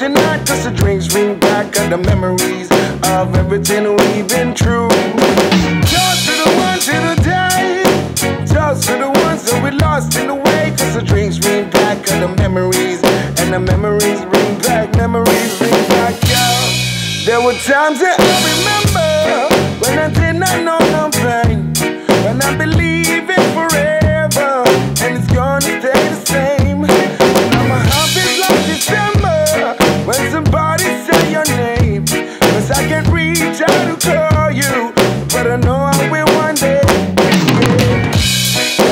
you're not. Cause the drinks bring back all the memories Of everything we've been through. Toast to the ones who died Toast to the ones that we lost in the way. Cause the drinks bring back all the memories And the memories back, memories bring back, yo There were times that I remember When I did not know no pain When I believe in forever And it's gonna stay the same And now my heart is like December When somebody say your name Cause I can't reach out to call you But I know I will one day.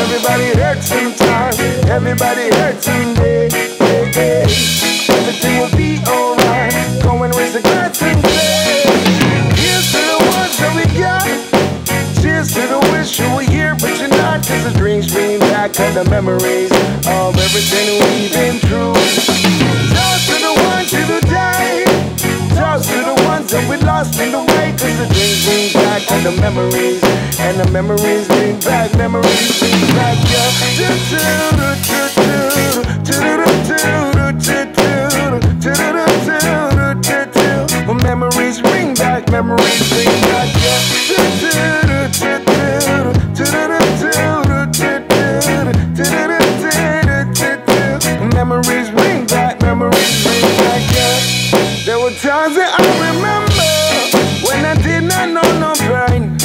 Everybody hurts sometimes Everybody hurts someday. Everything will be alright Go and raise a glass and Here's to the ones that we got. Cheers to the wish you were here but you're not Cause the dreams bring back all the memories Of everything we've been through. Toast to the ones who died Toast to the ones that we lost in the way Cause the dreams bring back all the memories. And the memories bring back, memories bring back yeah. do do do do do memories bring back. Memories bring back, memories bring back, yeah. There were times that I remember when I did not know no pain,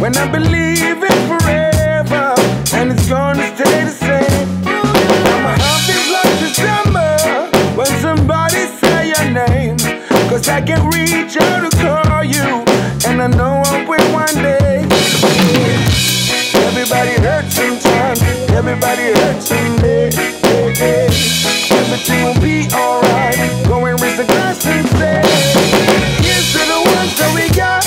when I believe in forever, and it's gonna stay the same. Now my heart feels like December when somebody say your name, cause I can't reach out to call Everything will be alright. Go and raise glass and say, to the ones that we got.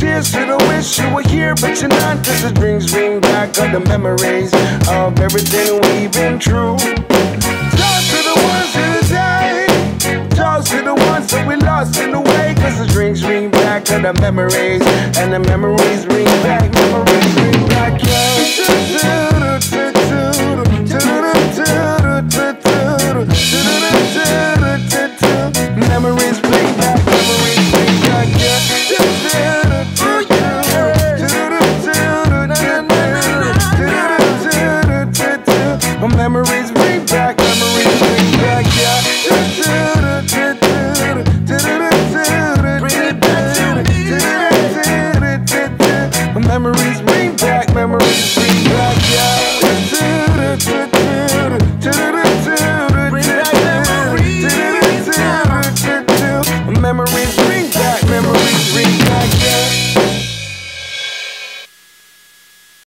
Cheers to the wish you were here, but you're the bring back the memories of everything we've been through. To the ones who died. To the ones that we lost in the the bring back the memories. And the memories bring back, memories bring back, Memories bring back, memories bring back.